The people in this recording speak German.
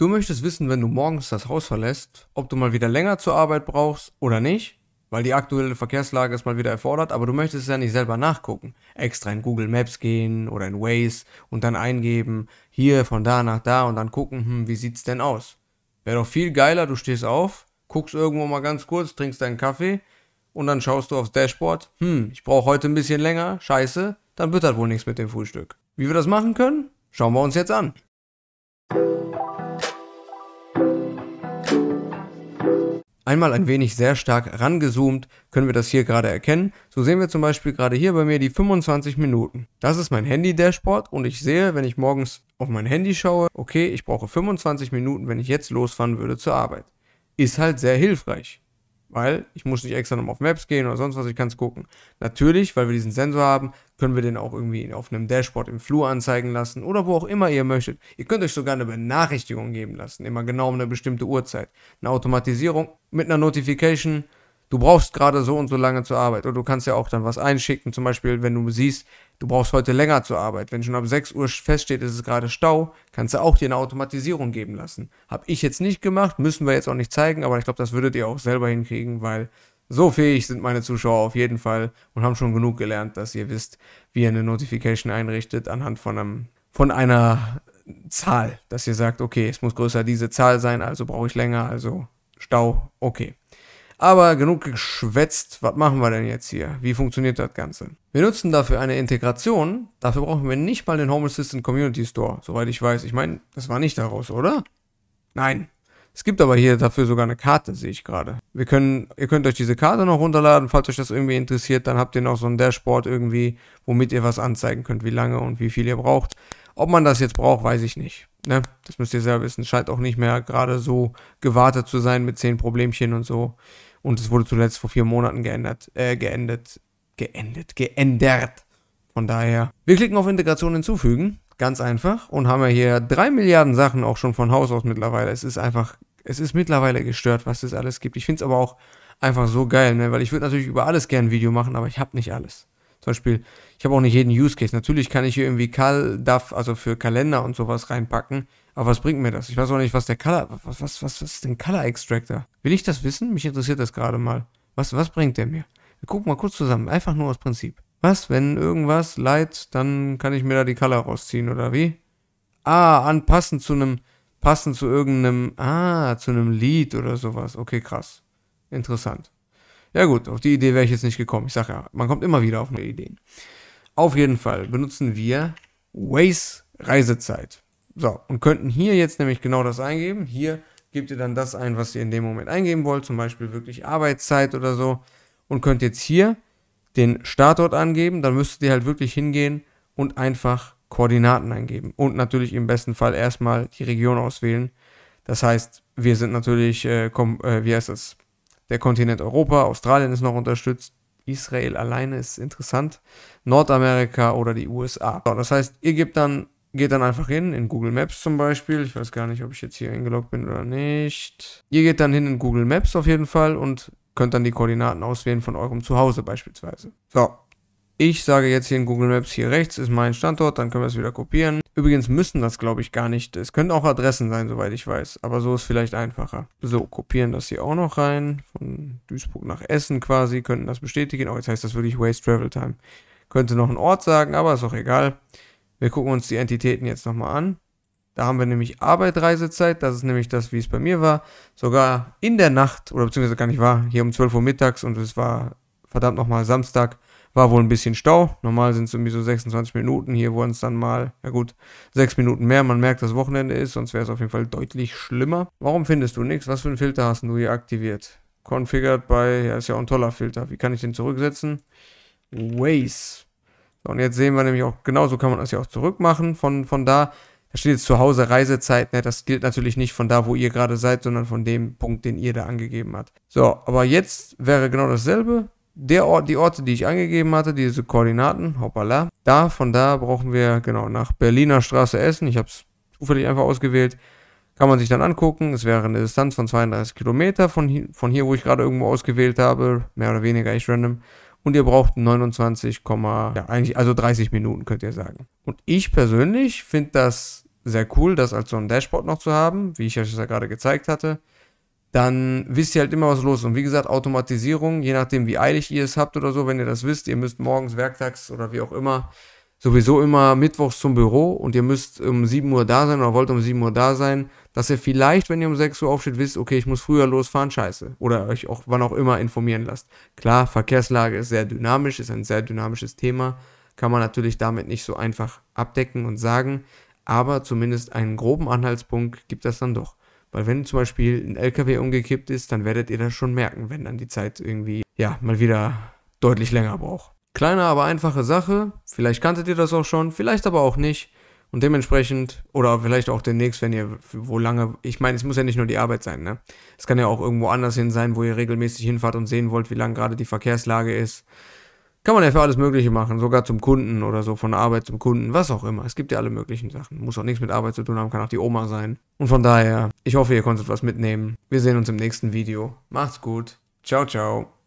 Du möchtest wissen, wenn du morgens das Haus verlässt, ob du mal wieder länger zur Arbeit brauchst oder nicht, weil die aktuelle Verkehrslage es mal wieder erfordert, aber du möchtest es ja nicht selber nachgucken. Extra in Google Maps gehen oder in Waze und dann eingeben, hier von da nach da und dann gucken, hm, wie sieht's denn aus? Wäre doch viel geiler, du stehst auf, guckst irgendwo mal ganz kurz, trinkst deinen Kaffee und dann schaust du aufs Dashboard, hm, ich brauche heute ein bisschen länger, scheiße, dann wird das wohl nichts mit dem Frühstück. Wie wir das machen können? Schauen wir uns jetzt an. Einmal ein wenig sehr stark rangezoomt, können wir das hier gerade erkennen. So sehen wir zum Beispiel gerade hier bei mir die 25 Minuten. Das ist mein Handy-Dashboard und ich sehe, wenn ich morgens auf mein Handy schaue, okay, ich brauche 25 Minuten, wenn ich jetzt losfahren würde zur Arbeit. Ist halt sehr hilfreich weil ich muss nicht extra nochmal auf Maps gehen oder sonst was, ich kann es gucken. Natürlich, weil wir diesen Sensor haben, können wir den auch irgendwie auf einem Dashboard im Flur anzeigen lassen oder wo auch immer ihr möchtet. Ihr könnt euch sogar eine Benachrichtigung geben lassen, immer genau um eine bestimmte Uhrzeit. Eine Automatisierung mit einer Notification, du brauchst gerade so und so lange zur Arbeit. Oder du kannst ja auch dann was einschicken, zum Beispiel, wenn du siehst, du brauchst heute länger zur Arbeit. Wenn schon ab 6 Uhr feststeht, ist es gerade Stau, kannst du auch dir eine Automatisierung geben lassen. Hab ich jetzt nicht gemacht, müssen wir jetzt auch nicht zeigen, aber ich glaube, das würdet ihr auch selber hinkriegen, weil so fähig sind meine Zuschauer auf jeden Fall und haben schon genug gelernt, dass ihr wisst, wie ihr eine Notification einrichtet anhand von einem von einer Zahl, dass ihr sagt, okay, es muss größer diese Zahl sein, also brauche ich länger, also Stau, okay. Aber genug geschwätzt, was machen wir denn jetzt hier? Wie funktioniert das Ganze? Wir nutzen dafür eine Integration. Dafür brauchen wir nicht mal den Home Assistant Community Store, soweit ich weiß. Ich meine, das war nicht daraus, oder? Nein. Es gibt aber hier dafür sogar eine Karte, sehe ich gerade. Wir können, ihr könnt euch diese Karte noch runterladen, falls euch das irgendwie interessiert, dann habt ihr noch so ein Dashboard irgendwie, womit ihr was anzeigen könnt, wie lange und wie viel ihr braucht. Ob man das jetzt braucht, weiß ich nicht. Ne? Das müsst ihr selber wissen. Scheint auch nicht mehr gerade so gewartet zu sein mit zehn Problemchen und so. Und es wurde zuletzt vor vier Monaten geändert, äh, geendet, geendet, geändert. Von daher, wir klicken auf Integration hinzufügen, ganz einfach, und haben ja hier drei Milliarden Sachen auch schon von Haus aus mittlerweile. Es ist einfach, es ist mittlerweile gestört, was es alles gibt. Ich finde es aber auch einfach so geil, ne? weil ich würde natürlich über alles gerne ein Video machen, aber ich habe nicht alles. Zum Beispiel, ich habe auch nicht jeden Use Case. Natürlich kann ich hier irgendwie CalDAV, also für Kalender und sowas reinpacken. Aber was bringt mir das? Ich weiß auch nicht, was der Color, was, was, was, was ist denn Color Extractor? Will ich das wissen? Mich interessiert das gerade mal. Was, was bringt der mir? Wir gucken mal kurz zusammen, einfach nur aus Prinzip. Was, wenn irgendwas leiht, dann kann ich mir da die Color rausziehen, oder wie? Ah, anpassen zu einem, passen zu irgendeinem, ah, zu einem Lied oder sowas. Okay, krass. Interessant. Ja gut, auf die Idee wäre ich jetzt nicht gekommen. Ich sage ja, man kommt immer wieder auf neue Ideen. Auf jeden Fall benutzen wir Waze Reisezeit. So, und könnten hier jetzt nämlich genau das eingeben. Hier gebt ihr dann das ein, was ihr in dem Moment eingeben wollt, zum Beispiel wirklich Arbeitszeit oder so. Und könnt jetzt hier den Startort angeben. Dann müsstet ihr halt wirklich hingehen und einfach Koordinaten eingeben. Und natürlich im besten Fall erstmal die Region auswählen. Das heißt, wir sind natürlich, äh, komm, äh, wie heißt das? Der Kontinent Europa, Australien ist noch unterstützt, Israel alleine ist interessant, Nordamerika oder die USA. So, das heißt, ihr gebt dann Geht dann einfach hin, in Google Maps zum Beispiel. Ich weiß gar nicht, ob ich jetzt hier eingeloggt bin oder nicht. Ihr geht dann hin in Google Maps auf jeden Fall und könnt dann die Koordinaten auswählen von eurem Zuhause beispielsweise. So. Ich sage jetzt hier in Google Maps, hier rechts ist mein Standort, dann können wir es wieder kopieren. Übrigens müssen das, glaube ich, gar nicht. Es können auch Adressen sein, soweit ich weiß. Aber so ist vielleicht einfacher. So, kopieren das hier auch noch rein. Von Duisburg nach Essen quasi. Könnten das bestätigen. Oh, jetzt heißt das wirklich Waste Travel Time. Könnte noch einen Ort sagen, aber ist auch egal. Wir gucken uns die Entitäten jetzt nochmal an. Da haben wir nämlich Arbeit, Reisezeit. Das ist nämlich das, wie es bei mir war. Sogar in der Nacht, oder beziehungsweise gar nicht war, hier um 12 Uhr mittags und es war verdammt nochmal Samstag, war wohl ein bisschen Stau. Normal sind es irgendwie so 26 Minuten. Hier wurden es dann mal, ja gut, 6 Minuten mehr. Man merkt, dass Wochenende ist, sonst wäre es auf jeden Fall deutlich schlimmer. Warum findest du nichts? Was für einen Filter hast du hier aktiviert? Configured bei, ja, ist ja auch ein toller Filter. Wie kann ich den zurücksetzen? Waze. So, und jetzt sehen wir nämlich auch, genauso kann man das ja auch zurückmachen von, von da. Da steht jetzt zu Hause Reisezeit, ne? das gilt natürlich nicht von da, wo ihr gerade seid, sondern von dem Punkt, den ihr da angegeben habt. So, aber jetzt wäre genau dasselbe. Der Ort, die Orte, die ich angegeben hatte, diese Koordinaten, hoppala, da, von da brauchen wir, genau, nach Berliner Straße Essen, ich habe es zufällig einfach ausgewählt, kann man sich dann angucken. Es wäre eine Distanz von 32 Kilometer von hier, von hier wo ich gerade irgendwo ausgewählt habe, mehr oder weniger echt random und ihr braucht 29, ja, eigentlich, also 30 Minuten könnt ihr sagen. Und ich persönlich finde das sehr cool, das als so ein Dashboard noch zu haben, wie ich euch das ja gerade gezeigt hatte. Dann wisst ihr halt immer, was los ist. Und wie gesagt, Automatisierung, je nachdem, wie eilig ihr es habt oder so, wenn ihr das wisst, ihr müsst morgens, werktags oder wie auch immer, sowieso immer mittwochs zum Büro und ihr müsst um 7 Uhr da sein oder wollt um 7 Uhr da sein, dass ihr vielleicht, wenn ihr um 6 Uhr aufsteht, wisst, okay, ich muss früher losfahren, scheiße. Oder euch auch wann auch immer informieren lasst. Klar, Verkehrslage ist sehr dynamisch, ist ein sehr dynamisches Thema. Kann man natürlich damit nicht so einfach abdecken und sagen aber zumindest einen groben Anhaltspunkt gibt das dann doch. Weil wenn zum Beispiel ein LKW umgekippt ist, dann werdet ihr das schon merken, wenn dann die Zeit irgendwie, ja, mal wieder deutlich länger braucht. Kleine, aber einfache Sache. Vielleicht kanntet ihr das auch schon, vielleicht aber auch nicht. Und dementsprechend, oder vielleicht auch demnächst, wenn ihr, wo lange, ich meine, es muss ja nicht nur die Arbeit sein, ne? Es kann ja auch irgendwo anders hin sein, wo ihr regelmäßig hinfahrt und sehen wollt, wie lang gerade die Verkehrslage ist. Kann man ja für alles Mögliche machen, sogar zum Kunden oder so, von der Arbeit zum Kunden, was auch immer. Es gibt ja alle möglichen Sachen. Muss auch nichts mit Arbeit zu tun haben, kann auch die Oma sein. Und von daher, ich hoffe, ihr konntet was mitnehmen. Wir sehen uns im nächsten Video. Macht's gut. Ciao, ciao.